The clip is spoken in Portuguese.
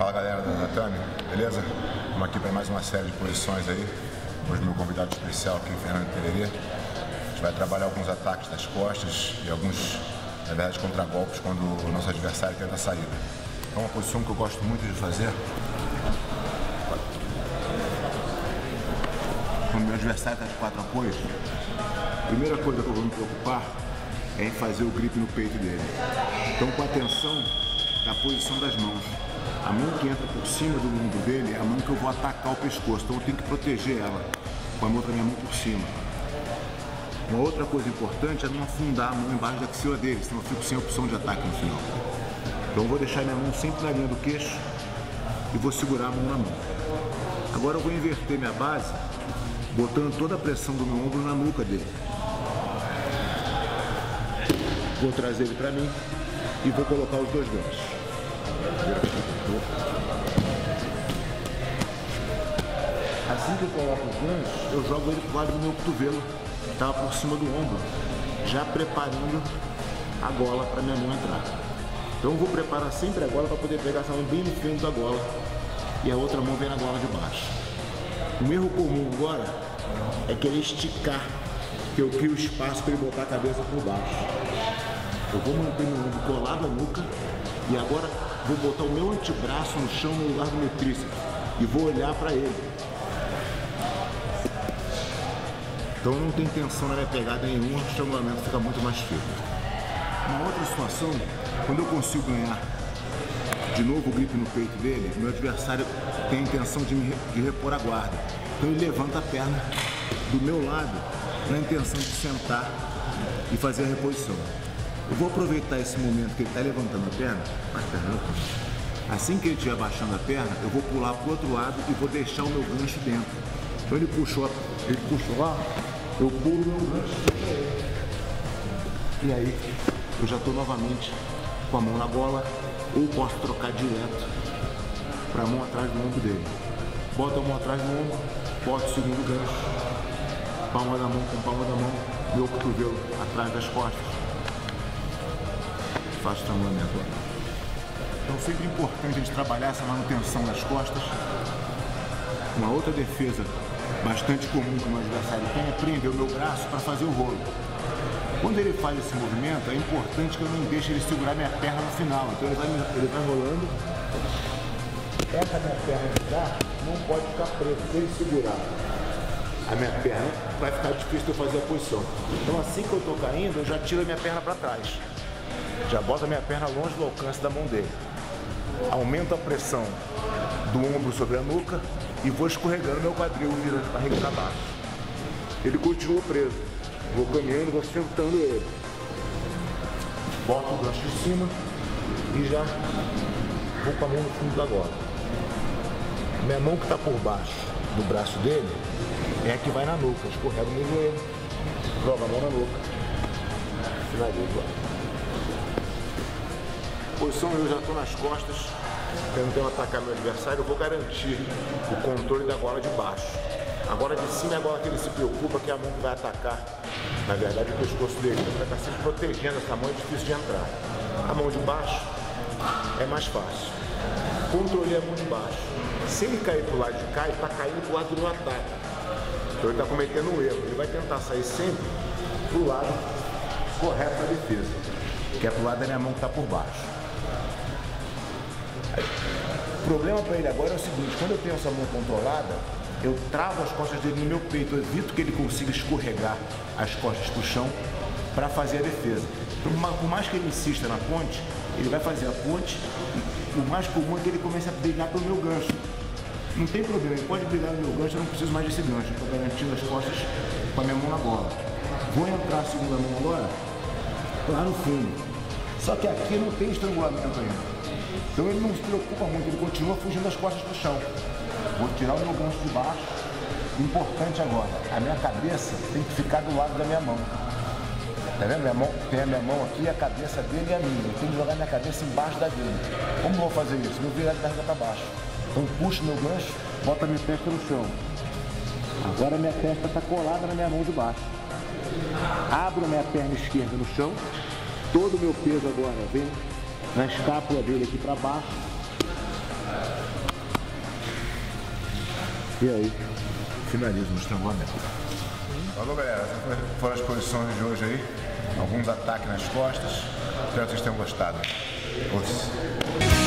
Fala galera da Tatame, beleza? Estamos aqui para mais uma série de posições aí. Hoje meu convidado especial aqui, Fernando Tererê. A gente vai trabalhar alguns ataques das costas e alguns, na verdade, contragolpes quando o nosso adversário tenta sair. É uma posição que eu gosto muito de fazer. Quando meu adversário está de quatro apoios, a primeira coisa que eu vou me preocupar é em fazer o grip no peito dele. Então, com atenção da posição das mãos. A mão que entra por cima do ombro dele é a mão que eu vou atacar o pescoço, então eu tenho que proteger ela com a outra minha mão por cima. Uma outra coisa importante é não afundar a mão embaixo da axila dele, senão eu fico sem opção de ataque no final. Então eu vou deixar minha mão sempre na linha do queixo e vou segurar a mão na mão. Agora eu vou inverter minha base, botando toda a pressão do meu ombro na nuca dele. Vou trazer ele para mim e vou colocar os dois ganchos. Assim que eu coloco os ganchos, eu jogo ele pro lado do meu cotovelo, que estava por cima do ombro, já preparando a gola para minha mão entrar. Então eu vou preparar sempre a gola para poder pegar essa mão bem no fundo da gola e a outra mão vem na gola de baixo. O erro comum agora é querer esticar, que eu crio espaço para ele botar a cabeça por baixo. Eu vou manter meu ombro colado à nuca e agora vou botar o meu antebraço no chão no lugar do meu tríceps e vou olhar para ele. Então não tem tensão na minha pegada nenhuma, o estrangulamento fica muito mais firme. Uma outra situação, quando eu consigo ganhar de novo o grip no peito dele, meu adversário tem a intenção de, me, de repor a guarda. Então ele levanta a perna do meu lado na intenção de sentar e fazer a reposição. Eu vou aproveitar esse momento que ele está levantando a perna, perna assim que ele estiver baixando a perna, eu vou pular para o outro lado e vou deixar o meu gancho dentro. Então ele puxou, ele puxou lá, eu pulo o meu gancho. E aí eu já estou novamente com a mão na bola ou posso trocar direto para a mão atrás do ombro dele. Bota a mão atrás do ombro, bota o segundo gancho, palma da mão com palma da mão, meu cotovelo atrás das costas faz estrangulamento. Então sempre importante a gente trabalhar essa manutenção das costas. Uma outra defesa bastante comum que o meu adversário tem é prender o meu braço para fazer o rolo. Quando ele faz esse movimento, é importante que eu não deixe ele segurar minha perna no final. Então ele vai, ele vai rolando. Essa minha perna cá não pode ficar presa. Se ele segurar a minha perna, vai ficar difícil eu fazer a posição. Então assim que eu estou caindo, eu já tiro a minha perna para trás. Já bota minha perna longe do alcance da mão dele. Aumento a pressão do ombro sobre a nuca e vou escorregando meu quadril, virando a barriga para baixo. Ele continua preso. Vou caminhando, vou sentando ele. Boto o gancho de cima e já vou com a mão no fundo da gola. Minha mão que está por baixo do braço dele é a que vai na nuca. Escorrego no joelho, jogo a mão na nuca. Finalizo posição eu já estou nas costas, tentando atacar meu adversário, eu vou garantir o controle da gola de baixo. Agora de cima é a gola que ele se preocupa, que é a mão que vai atacar, na verdade, o pescoço dele. Ele estar sempre protegendo essa mão, é difícil de entrar. A mão de baixo é mais fácil. Controlei a mão de baixo. Se ele cair para o lado de cá, ele está caindo para o lado do ataque. Então ele está cometendo um erro. Ele vai tentar sair sempre para o lado correto da defesa, que é para o lado da minha mão que está por baixo. O problema para ele agora é o seguinte, quando eu tenho essa mão controlada, eu travo as costas dele no meu peito, eu evito que ele consiga escorregar as costas para o chão para fazer a defesa. Por mais que ele insista na ponte, ele vai fazer a ponte e o mais comum é que ele comece a brigar pelo meu gancho. Não tem problema, ele pode brigar no meu gancho, eu não preciso mais desse gancho. Estou garantindo as costas com a minha mão na bola. Vou entrar a segunda mão agora, lá no fundo. Só que aqui não tem estrangulamento ainda. Então ele não se preocupa muito, ele continua fugindo das costas do chão. Vou tirar o meu gancho de baixo. Importante agora, a minha cabeça tem que ficar do lado da minha mão. Tá vendo? Minha mão, tem a minha mão aqui, a cabeça dele e a minha. Eu tenho que jogar minha cabeça embaixo da dele. Como vou fazer isso? Vou virar de barriga para baixo. Então puxo meu gancho, boto a minha testa no chão. Agora minha testa está colada na minha mão de baixo. Abro minha perna esquerda no chão. Todo o meu peso agora vem na escápula dele aqui para baixo. E aí? Finaliza o estrangulamento. Falou galera, foram as posições de hoje aí. Alguns ataques nas costas. Espero que vocês tenham gostado. Ouça.